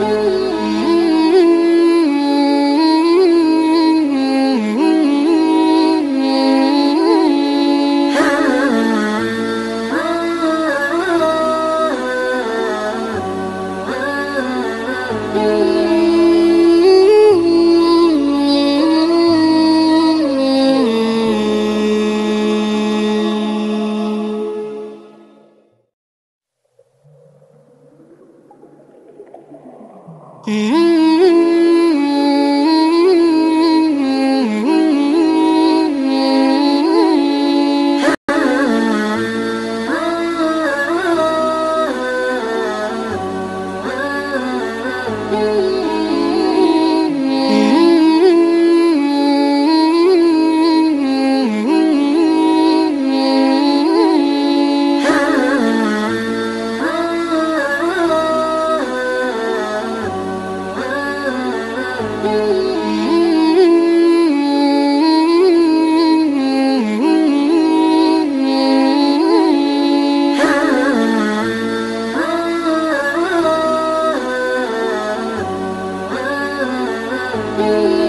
you. Mm-hmm. love.